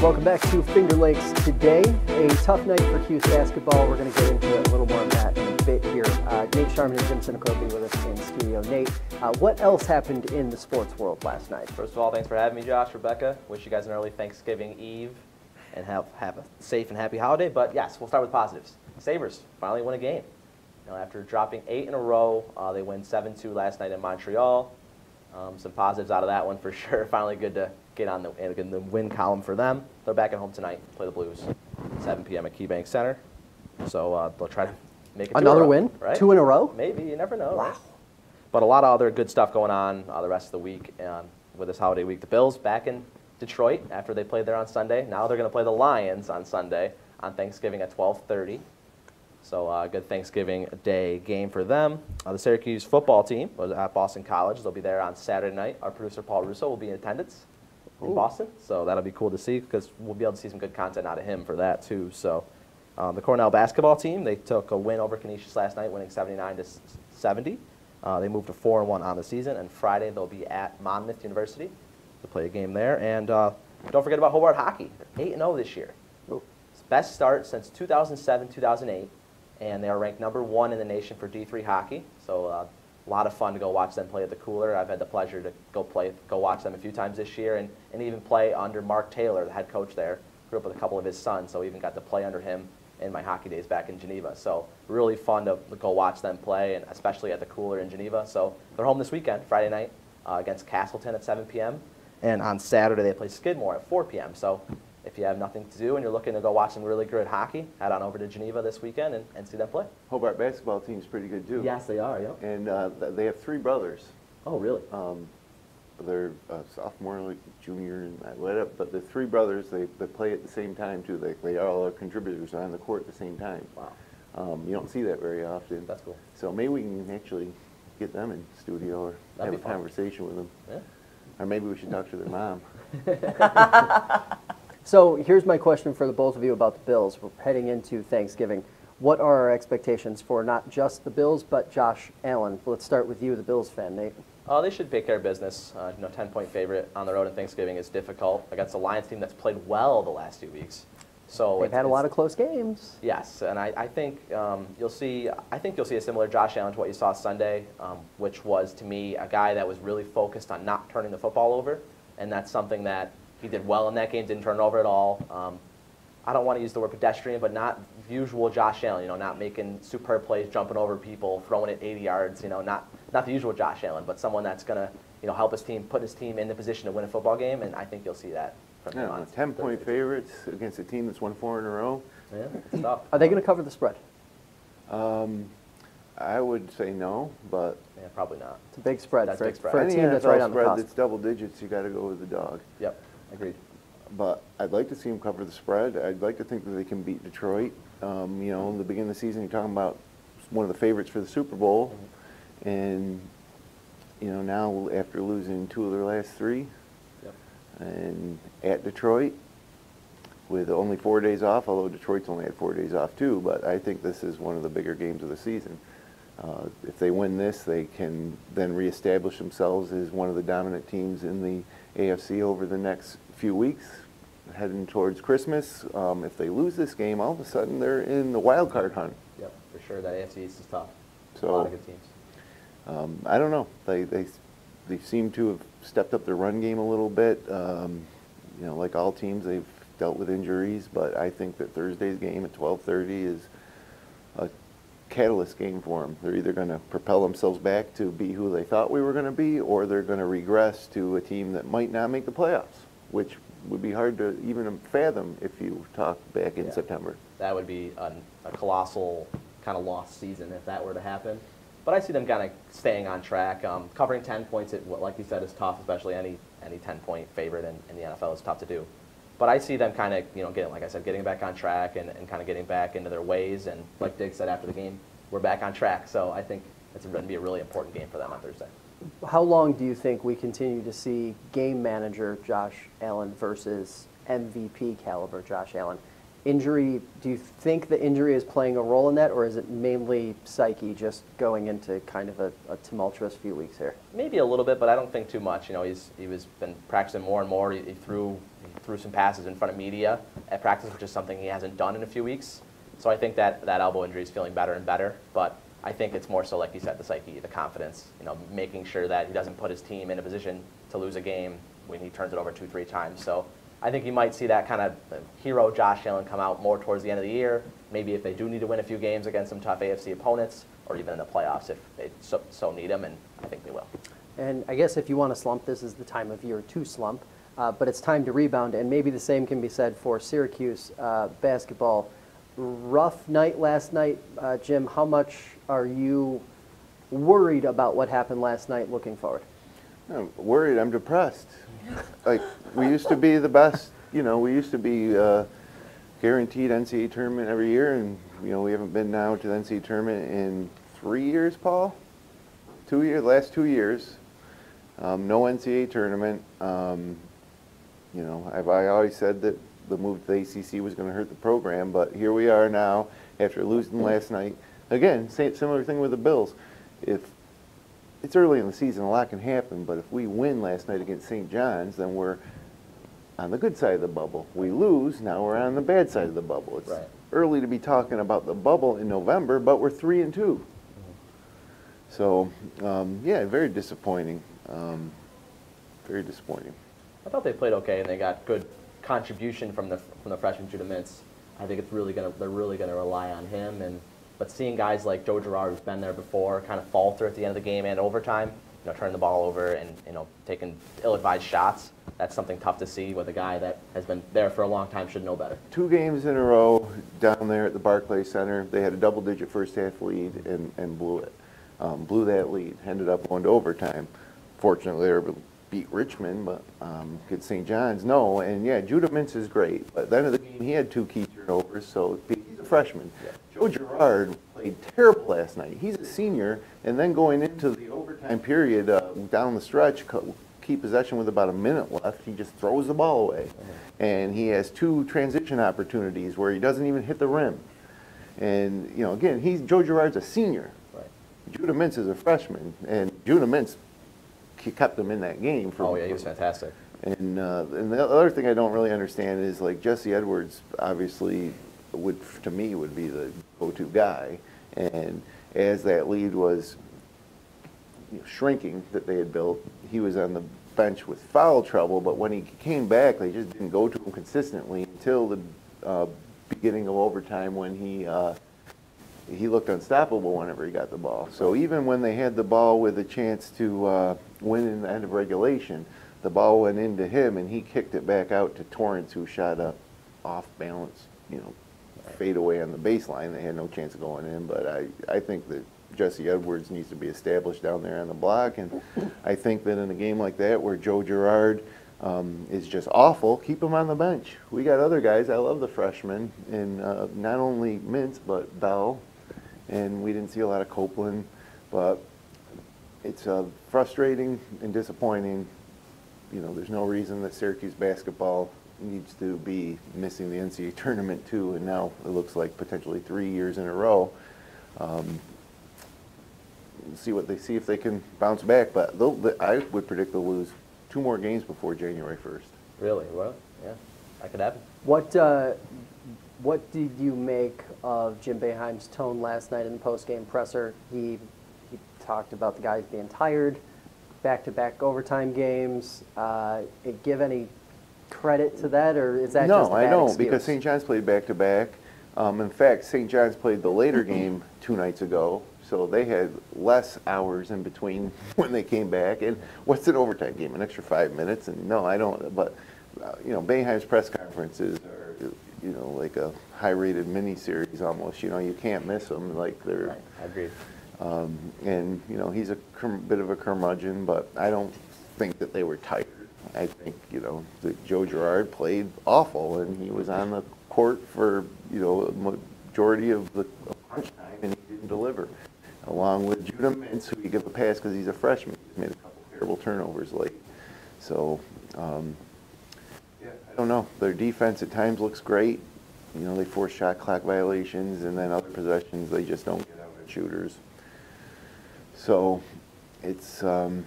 Welcome back to Finger Lakes today. A tough night for Cuse basketball. We're going to get into a little more of that in a bit here. Uh, Nate Sharman and Jim Sinicropi with us in studio. Nate, uh, what else happened in the sports world last night? First of all, thanks for having me, Josh, Rebecca. Wish you guys an early Thanksgiving Eve and have, have a safe and happy holiday. But yes, we'll start with positives. Sabres finally win a game. Know, after dropping eight in a row, uh, they win 7-2 last night in Montreal. Um, some positives out of that one for sure. Finally good to get on the, in the win column for them. They're back at home tonight, play the Blues, 7 p.m. at KeyBank Center. So uh, they'll try to make it Another win? right? Two in a row? Maybe, you never know. Wow. right? But a lot of other good stuff going on uh, the rest of the week um, with this holiday week. The Bills back in Detroit after they played there on Sunday. Now they're going to play the Lions on Sunday on Thanksgiving at 12:30. So uh, good Thanksgiving Day game for them. Uh, the Syracuse football team was at Boston College. They'll be there on Saturday night. Our producer Paul Russo will be in attendance in Ooh. Boston, so that'll be cool to see because we'll be able to see some good content out of him for that too. So um, the Cornell basketball team they took a win over Canisius last night, winning 79 to 70. Uh, they moved to four and one on the season, and Friday they'll be at Monmouth University to play a game there. And uh, don't forget about Hobart hockey. They're eight and zero this year. Ooh. It's best start since 2007, 2008, and they are ranked number one in the nation for D3 hockey. So uh, a lot of fun to go watch them play at the Cooler. I've had the pleasure to go play, go watch them a few times this year, and, and even play under Mark Taylor, the head coach there. Grew up with a couple of his sons, so even got to play under him in my hockey days back in Geneva. So really fun to go watch them play, and especially at the Cooler in Geneva. So they're home this weekend, Friday night, uh, against Castleton at 7 p.m. And on Saturday they play Skidmore at 4 p.m. So if you have nothing to do and you're looking to go watch some really good hockey, head on over to Geneva this weekend and, and see them play. Hobart basketball team's pretty good too. Yes, they are. Yep. And uh, they have three brothers. Oh, really? Um, they're uh, sophomore, like junior, and whatever. But the three brothers, they, they play at the same time too. They, they all are contributors on the court at the same time. Wow. Um, you don't see that very often. That's cool. So maybe we can actually get them in studio or That'd have a fun. conversation with them. Yeah. Or maybe we should talk to their mom. So here's my question for the both of you about the Bills. We're heading into Thanksgiving. What are our expectations for not just the Bills, but Josh Allen? Let's start with you, the Bills fan, Nate. Uh, they should take care of business. Uh, you know, 10 point favorite on the road in Thanksgiving is difficult against a Lions team that's played well the last two weeks. So They've had a lot of close games. Yes, and I, I think um, you'll see. I think you'll see a similar Josh Allen to what you saw Sunday, um, which was to me a guy that was really focused on not turning the football over, and that's something that he did well in that game. Didn't turn it over at all. Um, I don't want to use the word pedestrian, but not usual Josh Allen. You know, not making superb plays, jumping over people, throwing it 80 yards. You know, not not the usual Josh Allen, but someone that's gonna you know help his team, put his team in the position to win a football game, and I think you'll see that from him Yeah, on ten point favorites against a team that's won four in a row. Yeah, it's tough. Are they going to cover the spread? Um, I would say no, but Yeah, probably not. It's a big spread That's for, big spread. for a any team that's NFL right on the spread cusp. that's double digits, you got to go with the dog. Yep, agreed. But I'd like to see them cover the spread. I'd like to think that they can beat Detroit. Um, you know, in the beginning of the season, you're talking about one of the favorites for the Super Bowl, and you know now after losing two of their last three, Yep. and at Detroit with only four days off, although Detroit's only had four days off too. But I think this is one of the bigger games of the season. Uh, if they win this, they can then reestablish themselves as one of the dominant teams in the AFC over the next few weeks, heading towards Christmas. Um, if they lose this game, all of a sudden they're in the wild card hunt. Yep, for sure. That AFC East is tough. So, a lot of good teams. Um, I don't know. They they they seem to have stepped up their run game a little bit. Um, you know, like all teams, they've dealt with injuries, but I think that Thursday's game at 12:30 is a catalyst game for them. They're either going to propel themselves back to be who they thought we were going to be, or they're going to regress to a team that might not make the playoffs, which would be hard to even fathom if you talk back in Yeah. September. That would be an, a colossal kind of lost season if that were to happen. But I see them kind of staying on track. Um, covering 10 points, it, like you said, is tough, especially any, any 10 point favorite in, in the NFL is tough to do. But I see them kind of, you know, getting, like I said, getting back on track and, and kind of getting back into their ways. And like Diggs said after the game, we're back on track. So I think it's going to be a really important game for them on Thursday. How long do you think we continue to see game manager Josh Allen versus MVP caliber Josh Allen? Injury, do you think the injury is playing a role in that, or is it mainly psyche just going into kind of a, a tumultuous few weeks here? Maybe a little bit, but I don't think too much. You know, he's he was been practicing more and more. He, he threw he threw some passes in front of media at practice, which is something he hasn't done in a few weeks. So I think that that elbow injury is feeling better and better. But I think it's more so, like you said, the psyche, the confidence. You know, making sure that he doesn't put his team in a position to lose a game when he turns it over two, three times. So I think you might see that kind of hero Josh Allen come out more towards the end of the year. Maybe if they do need to win a few games against some tough AFC opponents, or even in the playoffs if they so, so need them, and I think they will. And I guess if you want to slump, this is the time of year to slump. Uh, but it's time to rebound, and maybe the same can be said for Syracuse uh, basketball. Rough night last night, uh, Jim. How much are you worried about what happened last night looking forward? I'm worried. I'm depressed. Like we used to be the best. You know, we used to be uh, guaranteed NCAA tournament every year, and you know we haven't been now to the NCAA tournament in three years, Paul. Two years, last two years. Um, no NCAA tournament. Um, you know, I've I always said that the move to the ACC was going to hurt the program, but here we are now after losing last night. Again, same similar thing with the Bills. If it's early in the season, a lot can happen, but if we win last night against St. John's, then we're on the good side of the bubble. We lose, now we're on the bad side of the bubble. It's Right. early to be talking about the bubble in November, but we're three and 2 So, um, yeah, very disappointing. Um, very disappointing. I thought they played okay and they got good contribution from the from the freshman Judah Mintz. I think it's really gonna they're really gonna rely on him and but seeing guys like Joe Girard who's been there before kind of falter at the end of the game and overtime, you know, turning the ball over and you know taking ill-advised shots. That's something tough to see with a guy that has been there for a long time should know better. Two games in a row down there at the Barclays Center. They had a double-digit first half lead and, and blew it. Um, blew that lead. Ended up going to overtime. Fortunately, they were able to beat Richmond, but um, get St. John's no. And yeah, Judah Mintz is great. But at the end of the game, he had two key turnovers, so he's a freshman. Yeah. Joe Girard played terrible last night. He's a senior, and then going into the overtime period uh, down the stretch, key possession with about a minute left, he just throws the ball away. And he has two transition opportunities where he doesn't even hit the rim. And, you know, again, he's, Joe Girard's a senior. Right. Judah Mintz is a freshman, and Judah Mintz ke- kept him in that game for Oh yeah, he was fantastic. and uh, and the other thing I don't really understand is like Jesse Edwards obviously would to me would be the go-to guy, and as that lead was you know, shrinking that they had built, he was on the bench with foul trouble. But when he came back, they just didn't go to him consistently until the uh, beginning of overtime when he. Uh, he looked unstoppable whenever he got the ball. So even when they had the ball with a chance to uh, win in the end of regulation, the ball went into him and he kicked it back out to Torrence, who shot a off balance, you know, fade away on the baseline. They had no chance of going in, but I, I think that Jesse Edwards needs to be established down there on the block, and I think that in a game like that where Joe Girard um, is just awful, keep him on the bench. We got other guys. I love the freshmen, and uh, not only Mintz but Bell, and we didn't see a lot of Copeland, but it's uh, frustrating and disappointing. You know, there's no reason that Syracuse basketball needs to be missing the NCAA tournament too, and now it looks like potentially three years in a row. Um, see what they see if they can bounce back, but they'll, they, I would predict they'll lose two more games before January 1st. Really? Well, yeah, that could happen. What uh, what did you make of Jim Boeheim's tone last night in the post-game presser? He he talked about the guys being tired, back-to-back overtime games. Uh, give any credit to that, or is that no, just a I don't excuse? because St. John's played back to back. Um, in fact, St. John's played the later game two nights ago, so they had less hours in between when they came back. And what's an overtime game? An extra five minutes? And no, I don't. But uh, you know, Boeheim's press conferences are you know like a high-rated miniseries almost. You know, you can't miss them. Like they're. Right. I agree. Um, and you know he's a cur- bit of a curmudgeon, but I don't think that they were tired. I think you know that Joe Girard played awful, and he was on the court for you know a majority of the of punch time, and he didn't deliver. Along with Judah Mintz, who you give a pass because he's a freshman, made a couple terrible turnovers late. So um, yeah, I don't know. Their defense at times looks great. You know they force shot clock violations, and then other possessions they just don't get out at shooters. So it's um,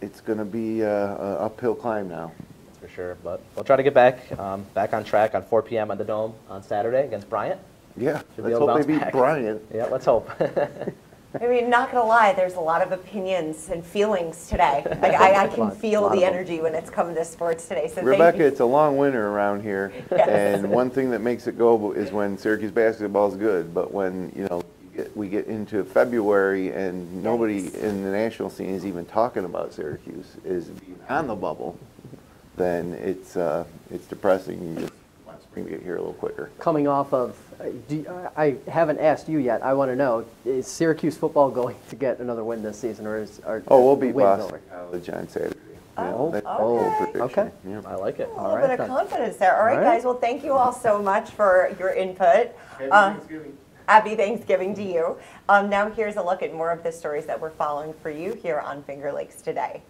it's going to be a, a uphill climb now. that's for sure. But we'll try to get back um, back on track on 4 p.m. on the Dome on Saturday against Bryant. Yeah, Should be let's able hope they beat back. Bryant. Yeah, let's hope. I mean, not gonna lie, there's a lot of opinions and feelings today. Like, I, I can Lot- feel the energy when it's come to sports today, so Rebecca, it's a long winter around here, Yes. and one thing that makes it go is when Syracuse basketball is good, but when, you know, you get- we get into February and nobody Yikes. in the national scene is even talking about Syracuse, is being on the bubble, then it's, uh, it's depressing. You just want spring to get here a little quicker. Coming off of, uh, do you- I I haven't asked you yet. I want to know: Is Syracuse football going to get another win this season, or is are Oh, we'll the beat Boston over? College on Saturday. Yeah, Oh, that's okay. Okay. Yeah. I like it. A All little right, bit of then. confidence there. All right, All right. guys, well, thank you all so much for your input. Uh, Happy Thanksgiving to you. Um, now here's a look at more of the stories that we're following for you here on Finger Lakes Today.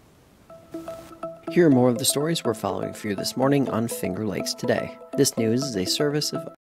Here are more of the stories we're following for you this morning on Finger Lakes Today. This news is a service of